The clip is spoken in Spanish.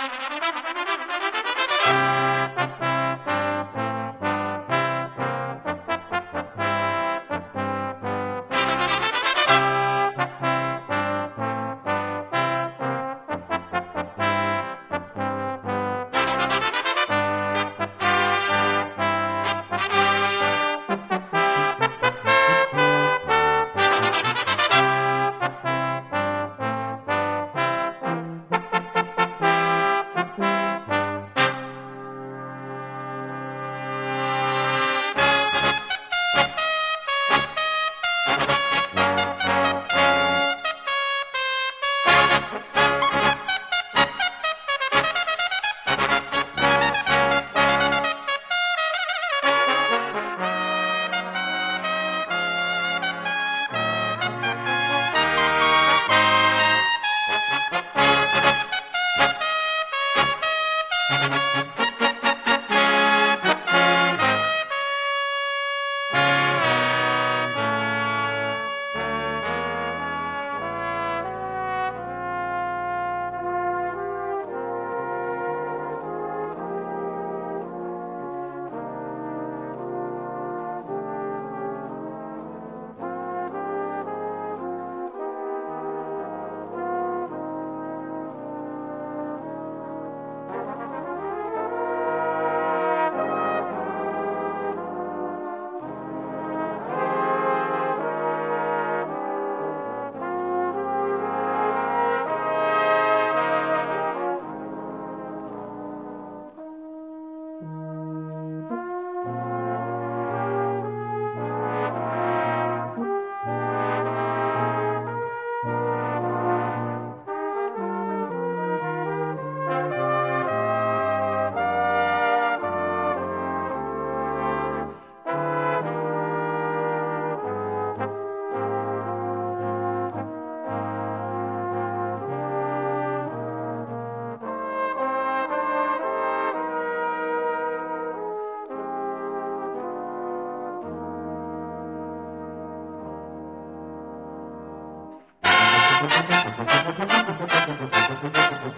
¡Gracias! Thank